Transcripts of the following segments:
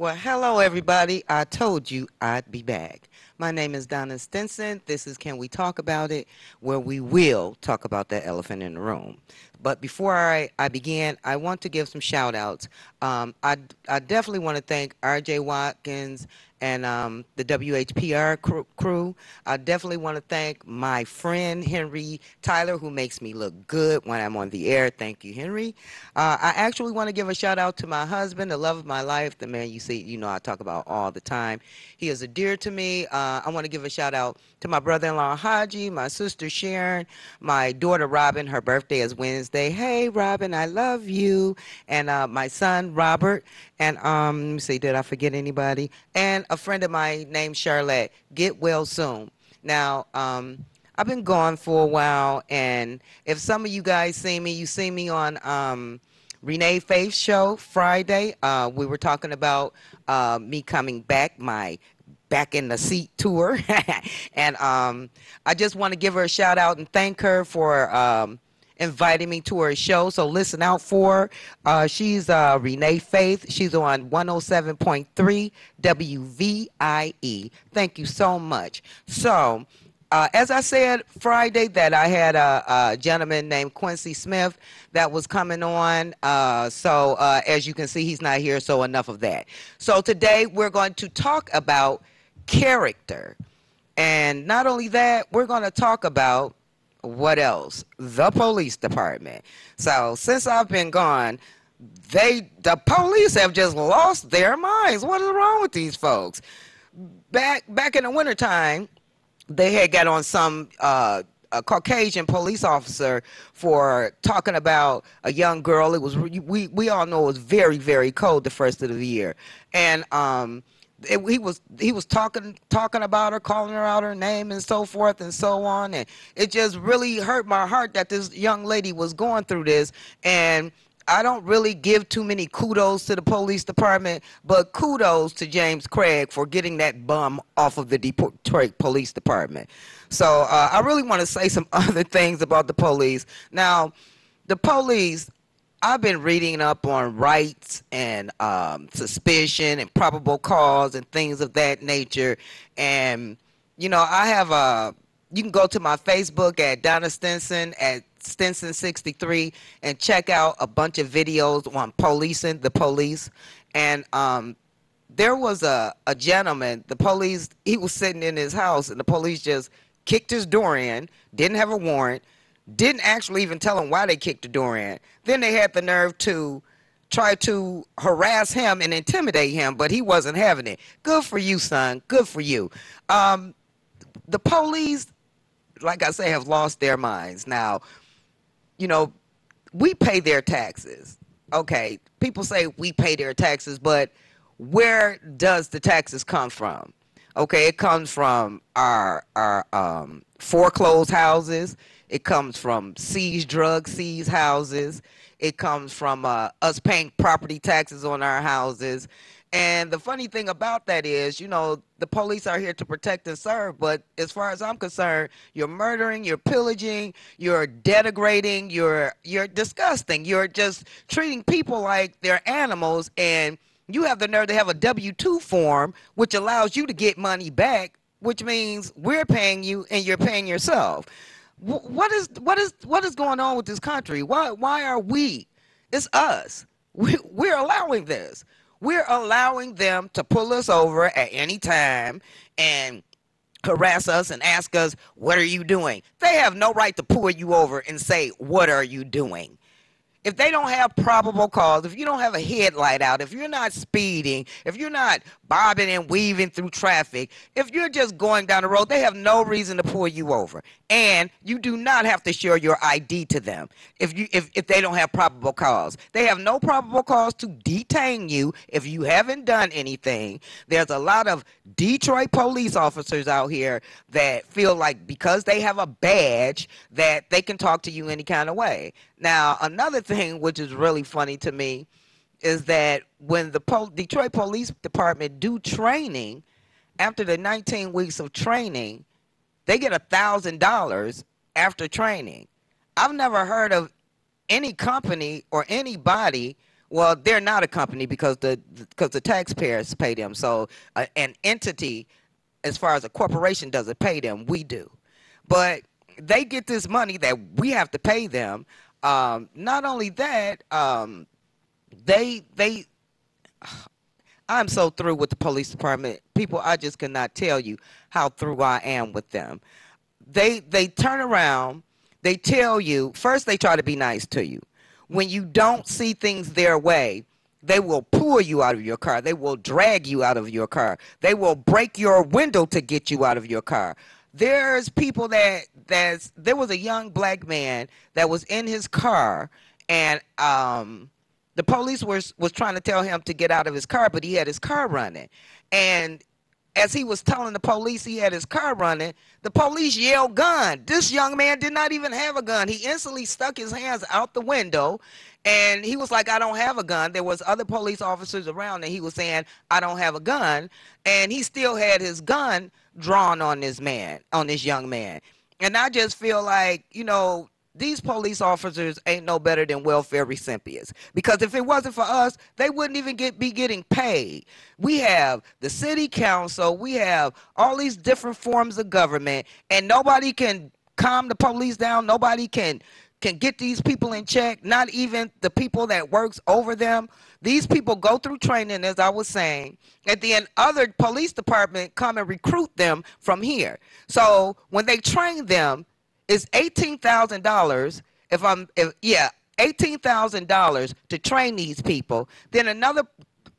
Well, hello, everybody. I told you I'd be back. My name is Donna Stinson. This is Can We Talk About It, where we will talk about that elephant in the room. But before I, I begin, I want to give some shout outs. Um, I, I definitely want to thank RJ Watkins and um, the WHPR crew. I definitely want to thank my friend Henry Tyler, who makes me look good when I'm on the air. Thank you, Henry. Uh, I actually want to give a shout out to my husband, the love of my life, the man you see, you know, I talk about all the time. He is a dear to me. Uh, I want to give a shout out to my brother-in-law Haji, my sister Sharon, my daughter Robin. Her birthday is Wednesday. Hey, Robin, I love you. And uh, my son Robert. And um, let me see, did I forget anybody? And a friend of mine named Charlotte. Get well soon. Now, um, I've been gone for a while, and if some of you guys see me, you see me on um, Renee Faith show Friday. Uh, we were talking about uh, me coming back, my back in the seat tour, and um, I just want to give her a shout out and thank her for. Um, inviting me to her show. So listen out for her. Uh, she's uh, Renee Faith. She's on 107.3 WVIE. Thank you so much. So, uh, as I said Friday, that I had a, a, gentleman named Quincy Smith that was coming on. Uh, so, uh, as you can see, he's not here, so enough of that. So, today we're going to talk about character. And not only that, we're going to talk about what else? The police department. So since I've been gone, they the police have just lost their minds. What is wrong with these folks? Back back in the wintertime, they had got on some uh, a Caucasian police officer for talking about a young girl. It was we we all know it was very very cold the first of the year, and um, it, he was he was talking talking about her, calling her out her name and so forth and so on, and it just really hurt my heart that this young lady was going through this. And I don't really give too many kudos to the police department, but kudos to James Craig for getting that bum off of the Detroit Police Department. So uh, I really want to say some other things about the police. Now, the police I've been reading up on rights and um, suspicion and probable cause and things of that nature. And, you know, I have a, you can go to my Facebook at Donna Stinson at Stinson63 and check out a bunch of videos on policing the police. And um, there was a, a gentleman, the police, he was sitting in his house and the police just kicked his door in, didn't have a warrant didn't actually even tell him why they kicked the door in. Then they had the nerve to try to harass him and intimidate him, but he wasn't having it. Good for you, son. Good for you. Um, the police, like I say, have lost their minds. Now, you know, we pay their taxes. Okay, people say we pay their taxes, but where does the taxes come from? Okay, it comes from our our um, foreclosed houses. It comes from seized drugs, seized houses. It comes from uh, us paying property taxes on our houses. And the funny thing about that is, you know, the police are here to protect and serve, but as far as I'm concerned, you're murdering, you're pillaging, you're denigrating, you're you're disgusting. You're just treating people like they're animals and you have the nerve to have a W2 form which allows you to get money back, which means we're paying you and you're paying yourself what is what is what is going on with this country? Why why are we? It's us. We, we're allowing this. We're allowing them to pull us over at any time and harass us and ask us, "What are you doing?" They have no right to pull you over and say, "What are you doing?" If they don't have probable cause, if you don't have a headlight out, if you're not speeding, if you're not bobbing and weaving through traffic, if you're just going down the road, they have no reason to pull you over. And you do not have to show your ID to them if you if, if they don't have probable cause. They have no probable cause to detain you if you haven't done anything. There's a lot of Detroit police officers out here that feel like because they have a badge that they can talk to you any kind of way. Now, another thing which is really funny to me is that when the Pol- Detroit Police Department do training, after the 19 weeks of training, they get a thousand dollars after training. I've never heard of any company or anybody Well, they're not a company because the because the taxpayers pay them. So uh, an entity, as far as a corporation doesn't pay them, we do. But they get this money that we have to pay them. Um, not only that, um, they they. I'm so through with the police department. People, I just cannot tell you how through I am with them. They they turn around, they tell you first they try to be nice to you. When you don't see things their way, they will pull you out of your car. They will drag you out of your car. They will break your window to get you out of your car. There's people that that's there was a young black man that was in his car and um the police was was trying to tell him to get out of his car, but he had his car running. And as he was telling the police he had his car running, the police yelled gun. This young man did not even have a gun. He instantly stuck his hands out the window and he was like, I don't have a gun. There was other police officers around and he was saying, I don't have a gun. And he still had his gun drawn on this man, on this young man. And I just feel like, you know, these police officers ain't no better than welfare recipients because if it wasn't for us they wouldn't even get be getting paid we have the city council we have all these different forms of government and nobody can calm the police down nobody can can get these people in check not even the people that works over them these people go through training as i was saying and then other police department come and recruit them from here so when they train them it's eighteen thousand dollars. If I'm, if yeah, eighteen thousand dollars to train these people. Then another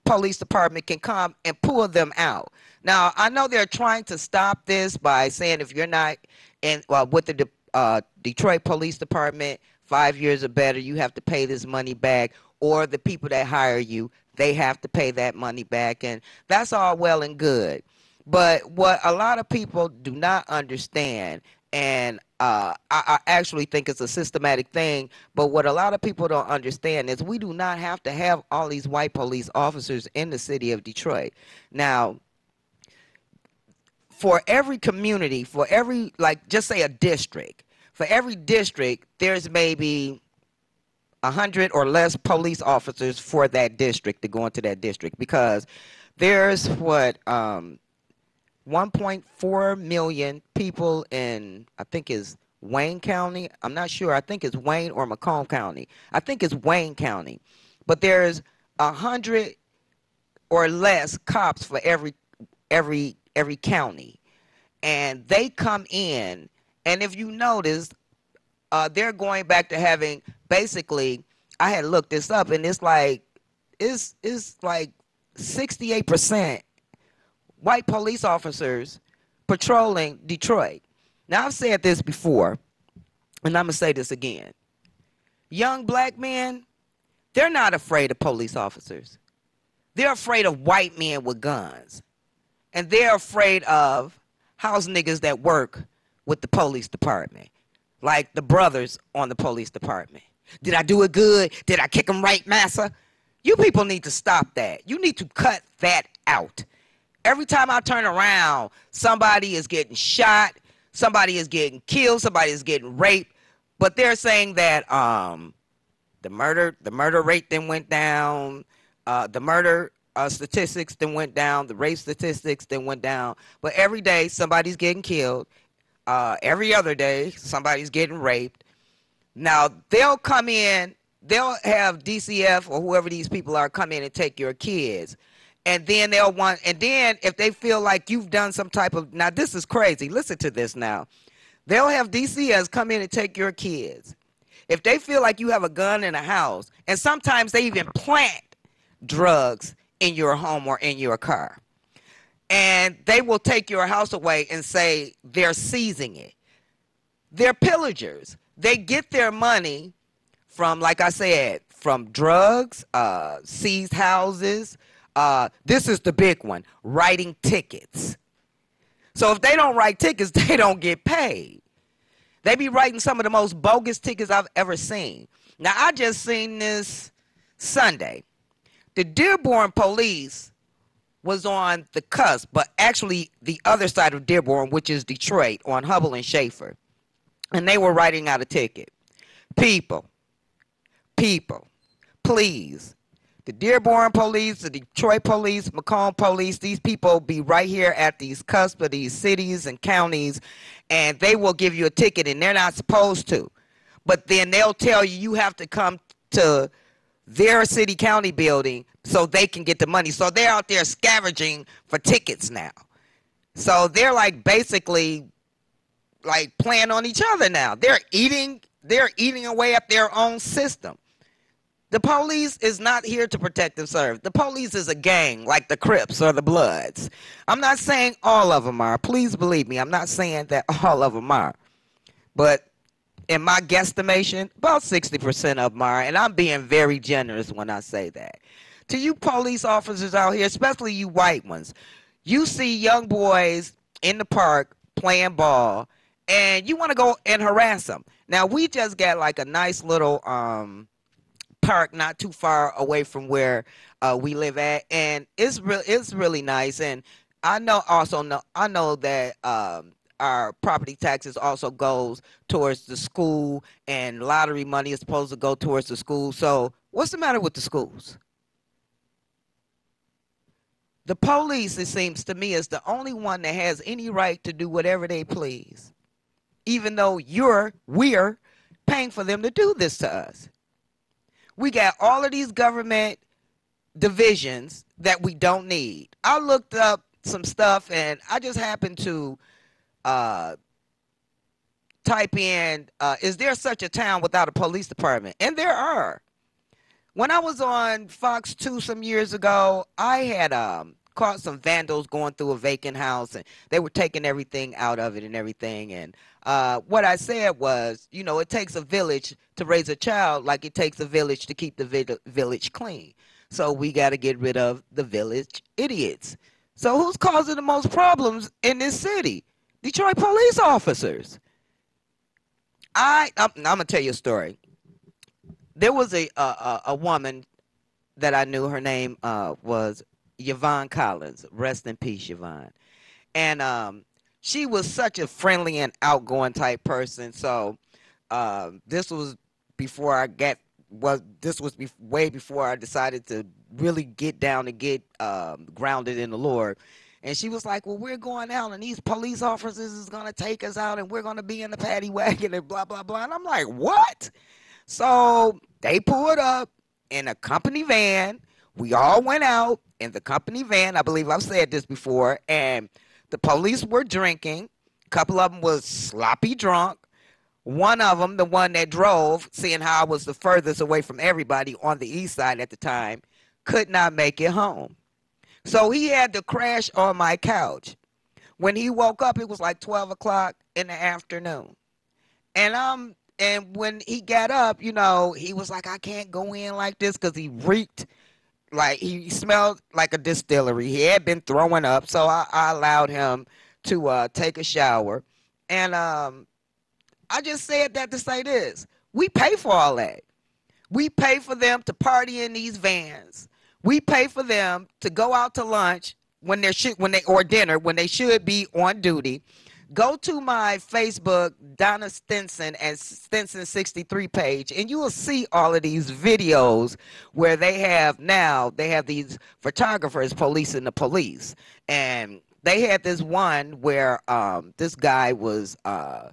police department can come and pull them out. Now I know they're trying to stop this by saying if you're not in well with the uh, Detroit Police Department five years or better, you have to pay this money back, or the people that hire you they have to pay that money back, and that's all well and good. But what a lot of people do not understand and uh, I, I, actually think it's a systematic thing. But what a lot of people don't understand is we do not have to have all these white police officers in the city of Detroit. Now, for every community, for every, like, just say a district, for every district, there's maybe a hundred or less police officers for that district to go into that district because there's what um, 1.4 million people in, I think is Wayne County. I'm not sure. I think it's Wayne or Macomb County. I think it's Wayne County. But there's a hundred or less cops for every every every county. And they come in and if you notice, uh, they're going back to having basically I had looked this up and it's like it's it's like 68% white police officers patrolling Detroit. Now, I've said this before, and I'm to say this again. Young black men, they're not afraid of police officers. They're afraid of white men with guns. And they're afraid of house niggas that work with the police department, like the brothers on the police department. Did I do it good? Did I kick them right, massa? You people need to stop that. You need to cut that out. Every time I turn around, somebody is getting shot, somebody is getting killed, somebody is getting raped. But they're saying that um, the murder the murder rate then went down, uh, the murder uh, statistics then went down, the rape statistics then went down. But every day somebody's getting killed. Uh, every other day somebody's getting raped. Now they'll come in, they'll have DCF or whoever these people are come in and take your kids and then they'll want and then if they feel like you've done some type of now this is crazy listen to this now they'll have dcs come in and take your kids if they feel like you have a gun in a house and sometimes they even plant drugs in your home or in your car and they will take your house away and say they're seizing it they're pillagers they get their money from like i said from drugs uh, seized houses uh, this is the big one writing tickets. So if they don't write tickets, they don't get paid. They be writing some of the most bogus tickets I've ever seen. Now, I just seen this Sunday. The Dearborn police was on the cusp, but actually the other side of Dearborn, which is Detroit, on Hubbell and Schaefer. And they were writing out a ticket. People, people, please the Dearborn police, the Detroit police, Macomb police, these people be right here at these cusp of these cities and counties, and they will give you a ticket, and they're not supposed to. But then they'll tell you you have to come to their city county building so they can get the money. So they're out there scavenging for tickets now. So they're like basically like playing on each other now. They're eating they're eating away at their own system. The police is not here to protect and serve. The police is a gang like the Crips or the Bloods. I'm not saying all of them are. Please believe me. I'm not saying that all of them are. But in my guesstimation, about 60% of them are. And I'm being very generous when I say that. To you police officers out here, especially you white ones, you see young boys in the park playing ball and you want to go and harass them. Now, we just got like a nice little um, park not too far away from where uh, we live at, and it's real. It's really nice, and I know also know I know that um, our property taxes also goes towards the school, and lottery money is supposed to go towards the school. So, what's the matter with the schools? The police, it seems to me, is the only one that has any right to do whatever they please, even though you're we're paying for them to do this to us we got all of these government divisions that we don't need. I looked up some stuff and I just happened to uh, type in, uh, is there such a town without a police department? And there are. When I was on Fox 2 some years ago, I had um, caught some vandals going through a vacant house and they were taking everything out of it and everything. And uh, what I said was, you know, it takes a village to raise a child like it takes a village to keep the vi- village clean. So we got to get rid of the village idiots. So who's causing the most problems in this city? Detroit police officers. I I'm, I'm gonna tell you a story. There was a a, a woman that I knew. Her name uh, was Yvonne Collins. Rest in peace, Yvonne. And um, she was such a friendly and outgoing type person. So uh, this was before I got was this was be- way before I decided to really get down and get um, grounded in the Lord. And she was like, "Well, we're going out, and these police officers is gonna take us out, and we're gonna be in the paddy wagon, and blah blah blah." And I'm like, "What?" So they pulled up in a company van. We all went out in the company van. I believe I've said this before, and the police were drinking. A couple of them was sloppy drunk. One of them, the one that drove, seeing how I was the furthest away from everybody on the east side at the time, could not make it home. So he had to crash on my couch. When he woke up, it was like 12 o'clock in the afternoon. And um, and when he got up, you know, he was like, I can't go in like this because he reeked like he smelled like a distillery. He had been throwing up, so I, I allowed him to uh, take a shower. And um, I just said that to say this: we pay for all that. We pay for them to party in these vans. We pay for them to go out to lunch when they should when they or dinner when they should be on duty go to my Facebook, Donna Stinson and Stinson63 page, and you will see all of these videos where they have now, they have these photographers policing the police. And they had this one where um, this guy was uh,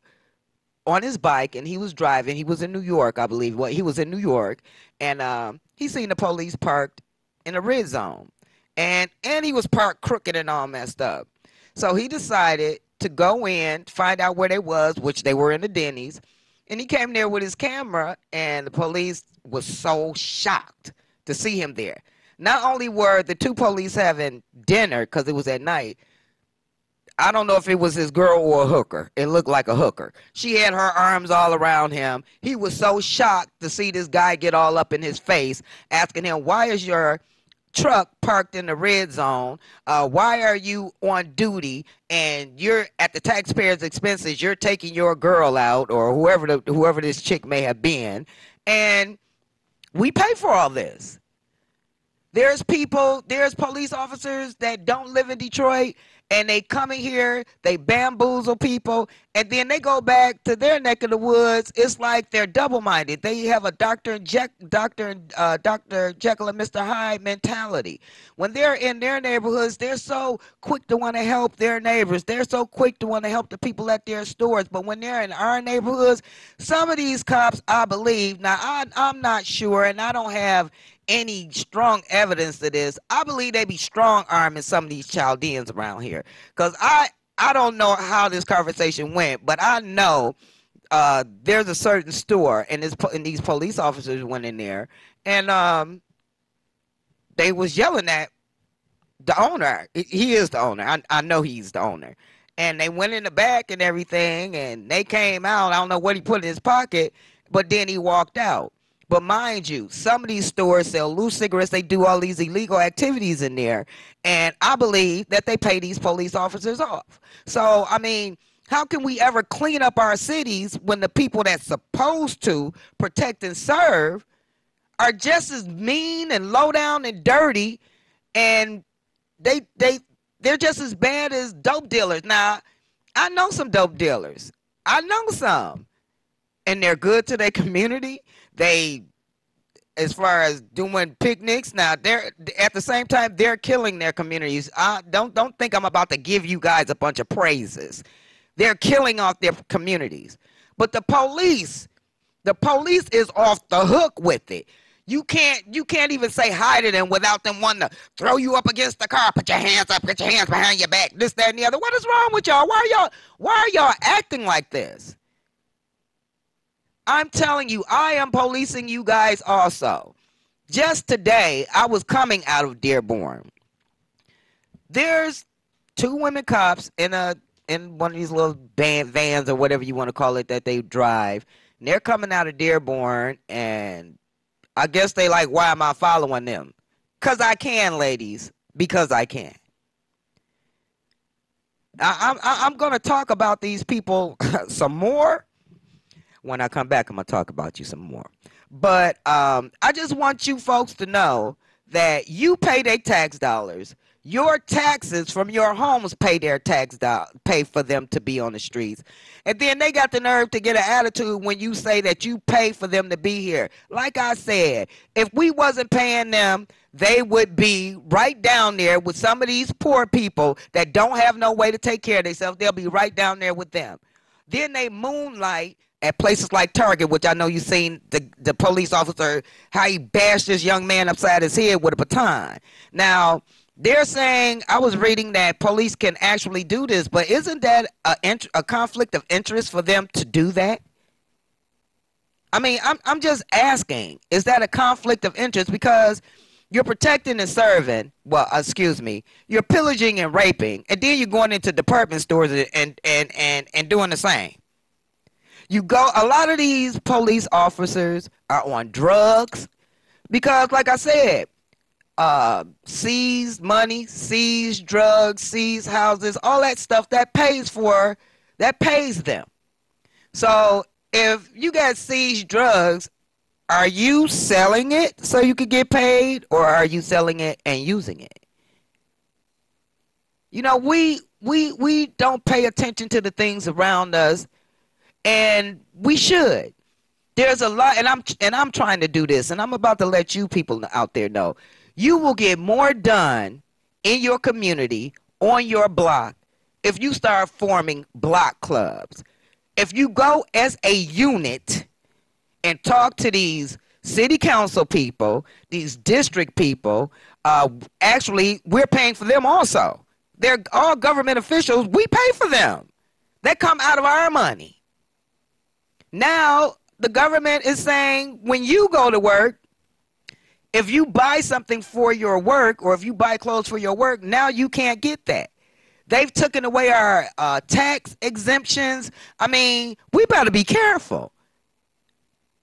on his bike and he was driving. He was in New York, I believe. Well, he was in New York, and um, he seen the police parked in a red zone. And, and he was parked crooked and all messed up. So he decided to go in, find out where they was, which they were in the Denny's. And he came there with his camera, and the police was so shocked to see him there. Not only were the two police having dinner because it was at night, I don't know if it was his girl or a hooker. It looked like a hooker. She had her arms all around him. He was so shocked to see this guy get all up in his face, asking him, Why is your truck parked in the red zone. Uh, why are you on duty and you're at the taxpayers' expenses? You're taking your girl out or whoever the, whoever this chick may have been, and we pay for all this. There's people, there's police officers that don't live in Detroit, and they come in here, they bamboozle people, and then they go back to their neck of the woods. It's like they're double-minded. They have a Doctor and Doctor uh, Doctor Jekyll and Mister Hyde mentality. When they're in their neighborhoods, they're so quick to want to help their neighbors. They're so quick to want to help the people at their stores. But when they're in our neighborhoods, some of these cops, I believe, now I, I'm not sure, and I don't have any strong evidence to this. I believe they be strong arming some of these Chaldeans around here. Cause I I don't know how this conversation went, but I know uh, there's a certain store and this and these police officers went in there and um, they was yelling at the owner. He is the owner. I, I know he's the owner. And they went in the back and everything and they came out. I don't know what he put in his pocket, but then he walked out. But mind you, some of these stores sell loose cigarettes. They do all these illegal activities in there. And I believe that they pay these police officers off. So, I mean, how can we ever clean up our cities when the people that's supposed to protect and serve are just as mean and low down and dirty and they they they're just as bad as dope dealers. Now, I know some dope dealers. I know some. And they're good to their community they as far as doing picnics now they're at the same time they're killing their communities. I don't don't think i'm about to give you guys a bunch of praises. They're killing off their communities. But the police the police is off the hook with it. You can't you can't even say hi to them without them wanting to throw you up against the car. Put your hands up put your hands behind your back. This that and the other. What is wrong with y'all? Why are y'all why are y'all acting like this I'm telling you, I am policing you guys also. Just today, I was coming out of Dearborn. There's two women cops in a in one of these little van, vans or whatever you want to call it that they drive. And they're coming out of Dearborn, and I guess they like, why am I following them? Cause I can, ladies. Because I can. I, I'm I'm gonna talk about these people some more when I come back, I'm gonna talk about you some more. But um, I just want you folks to know that you pay their tax dollars. Your taxes from your homes pay their tax do- pay for them to be on the streets. And then they got the nerve to get an attitude when you say that you pay for them to be here. Like I said, if we wasn't paying them, they would be right down there with some of these poor people that don't have no way to take care of themselves. They'll be right down there with them. Then they moonlight at places like Target, which I know you've seen the, the police officer, how he bashed this young man upside his head with a baton. Now, they're saying, I was reading that police can actually do this, but isn't that a, a conflict of interest for them to do that? I mean, I'm, I'm just asking, is that a conflict of interest? Because you're protecting and serving, well, excuse me, you're pillaging and raping, and then you're going into department stores and, and, and, and doing the same. You go, a lot of these police officers are on drugs because, like I said, uh, seize money, seize drugs, seize houses, all that stuff that pays for, that pays them. So if you got seized drugs, are you selling it so you could get paid, or are you selling it and using it? You know, we we we don't pay attention to the things around us and we should. There's a lot, and I'm and I'm trying to do this, and I'm about to let you people out there know. You will get more done in your community on your block if you start forming block clubs. If you go as a unit and talk to these city council people, these district people, uh, actually, we're paying for them also. They're all government officials. We pay for them. They come out of our money. Now the government is saying when you go to work, if you buy something for your work or if you buy clothes for your work, now you can't get that. They've taken away our uh, tax exemptions. I mean, we better be careful.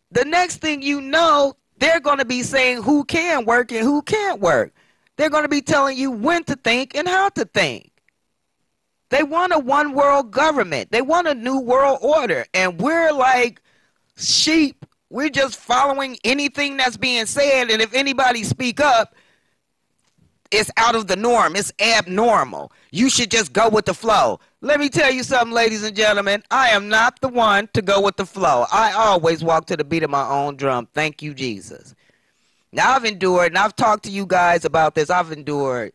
The next thing you know, they're going to be saying who can work and who can't work. They're going to be telling you when to think and how to think. They want a one world government. They want a new world order. And we're like sheep. We're just following anything that's being said. And if anybody speak up, it's out of the norm. It's abnormal. You should just go with the flow. Let me tell you something, ladies and gentlemen. I am not the one to go with the flow. I always walk to the beat of my own drum. Thank you, Jesus. Now I've endured, and I've talked to you guys about this. I've endured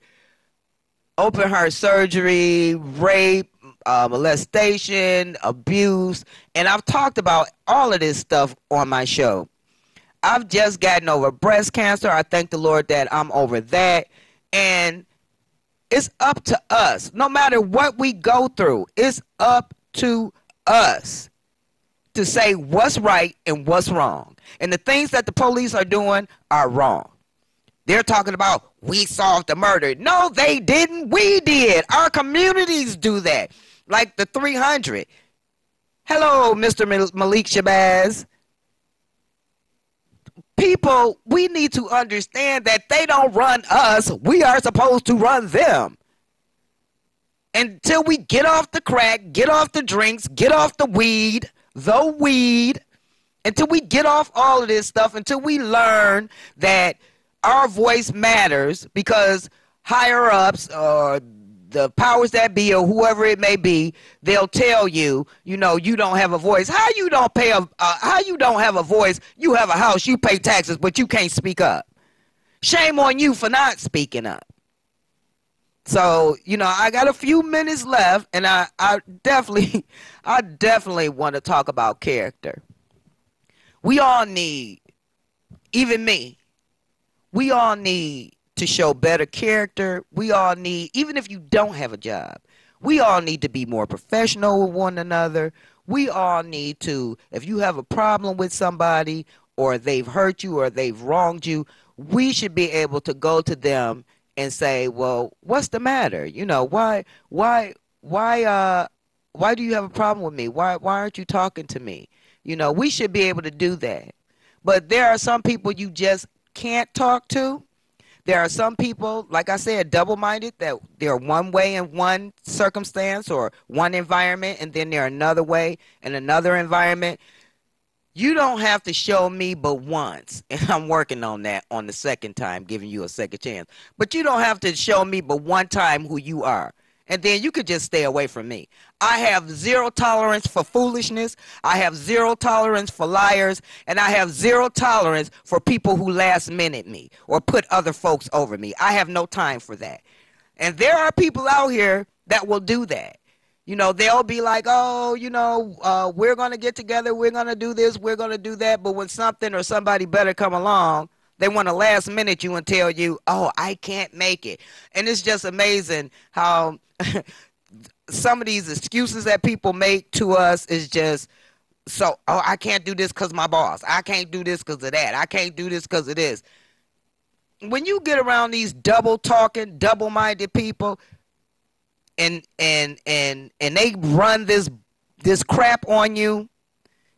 open heart surgery, rape, uh, molestation, abuse, and I've talked about all of this stuff on my show. I've just gotten over breast cancer. I thank the Lord that I'm over that. And it's up to us. No matter what we go through, it's up to us to say what's right and what's wrong. And the things that the police are doing are wrong. They're talking about we solved the murder. No, they didn't. We did. Our communities do that. Like the 300. Hello, Mr. Malik Shabazz. People, we need to understand that they don't run us. We are supposed to run them. Until we get off the crack, get off the drinks, get off the weed, the weed, until we get off all of this stuff, until we learn that our voice matters because higher ups or the powers that be or whoever it may be, they'll tell you, you know, you don't have a voice. How you don't pay a, uh, how you don't have a voice? You have a house, you pay taxes, but you can't speak up. Shame on you for not speaking up. So, you know, I got a few minutes left and I, I definitely I definitely want to talk about character. We all need, even me, we all need to show better character. We all need, even if you don't have a job, we all need to be more professional with one another. We all need to, if you have a problem with somebody or they've hurt you or they've wronged you, we should be able to go to them and say, "Well, what's the matter? You know, why why why uh why do you have a problem with me? Why why aren't you talking to me?" You know, we should be able to do that. But there are some people you just can't talk to. There are some people, like I said, double minded, that they're one way in one circumstance or one environment, and then they're another way in another environment. You don't have to show me but once, and I'm working on that on the second time, giving you a second chance. But you don't have to show me but one time who you are and then you could just stay away from me. I have zero tolerance for foolishness. I have zero tolerance for liars. And I have zero tolerance for people who last minute me or put other folks over me. I have no time for that. And there are people out here that will do that. You know, they'll be like, oh, you know, uh, we're going to get together. We're going to do this. We're going to do that. But when something or somebody better come along, they want to last minute you and tell you, oh, I can't make it. And it's just amazing how some of these excuses that people make to us is just so oh i can't do this because my boss. I can't do this because of that. I can't do this because of this. When you get around these double talking double minded people and and and and they run this this crap on you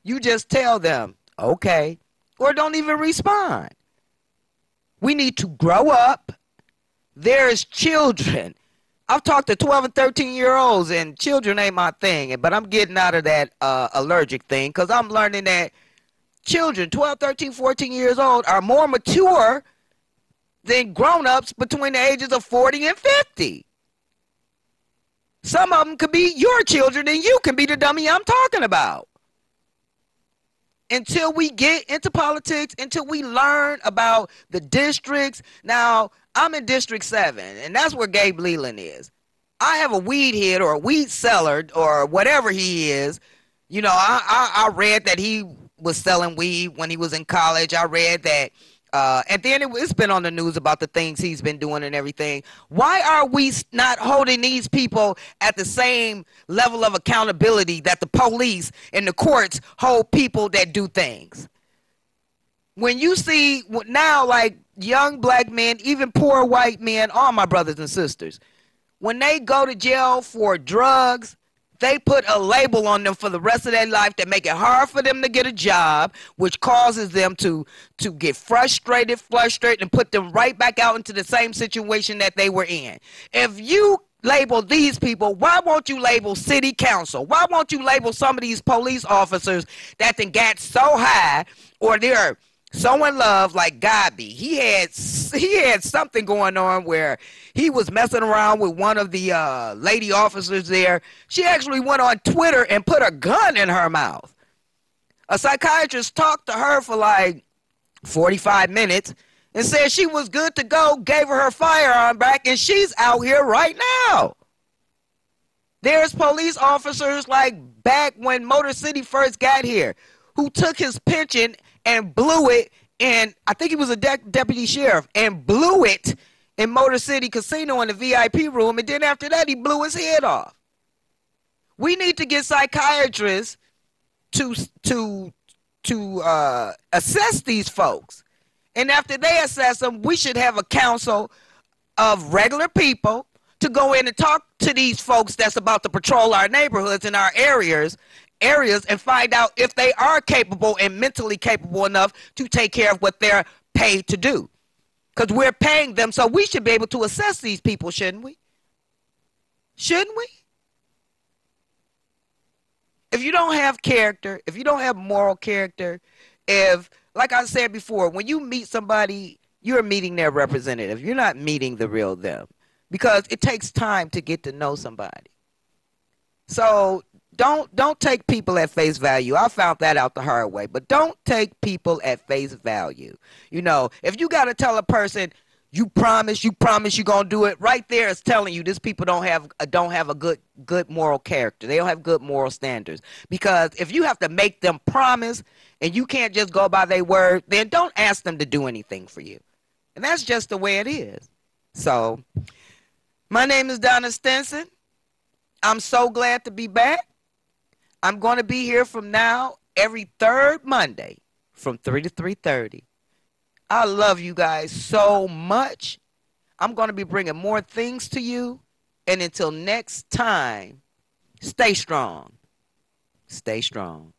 you just tell them okay or don't even respond we need to grow up there's children I've talked to 12 and 13 year olds, and children ain't my thing. But I'm getting out of that uh, allergic thing because I'm learning that children, 12, 13, 14 years old, are more mature than grown ups between the ages of 40 and 50. Some of them could be your children, and you can be the dummy I'm talking about. Until we get into politics, until we learn about the districts. Now, I'm in District 7, and that's where Gabe Leland is. I have a weed head or a weed seller or whatever he is. You know, I, I, I read that he was selling weed when he was in college. I read that uh, and then it, has been on the news about the things he's been doing and everything. Why are we not holding these people at the same level of accountability that the police and the courts hold people that do things? When you see now, like young black men, even poor white men, all my brothers and sisters, when they go to jail for drugs, they put a label on them for the rest of their life that make it hard for them to get a job, which causes them to to get frustrated, frustrated, and put them right back out into the same situation that they were in. If you label these people, why won't you label city council? Why won't you label some of these police officers that then got so high or they're so in love like Gabi. He had he had something going on where he was messing around with one of the uh, lady officers there. She actually went on Twitter and put a gun in her mouth. A psychiatrist talked to her for like 45 minutes and said she was good to go, gave her her firearm back, and she's out here right now. There's police officers like back when Motor City first got here who took his pension and blew it, and I think he was a de- deputy sheriff, and blew it in Motor City Casino in the VIP room, and then after that, he blew his head off. We need to get psychiatrists to to to uh, assess these folks, and after they assess them, we should have a council of regular people to go in and talk to these folks that's about to patrol our neighborhoods and our areas areas and find out if they are capable and mentally capable enough to take care of what they're paid to do. Because we're paying them, so we should be able to assess these people, shouldn't we? Shouldn't we? If you don't have character, if you don't have moral character, if, like I said before, when you meet somebody, you're meeting their representative. You're not meeting the real them because it takes time to get to know somebody. So don't don't take people at face value. I found that out the hard way. But don't take people at face value. You know, if you got to tell a person you promise, you promise you're gonna do it. Right there is telling you these people don't have uh, don't have a good good moral character. They don't have good moral standards. Because if you have to make them promise and you can't just go by their word, then don't ask them to do anything for you. And that's just the way it is. So my name is Donna Stinson. I'm so glad to be back. I'm going to be here from now every third Monday from 3 to 3:30. I love you guys so much. I'm going to be bringing more things to you. And until next time, stay strong. Stay strong.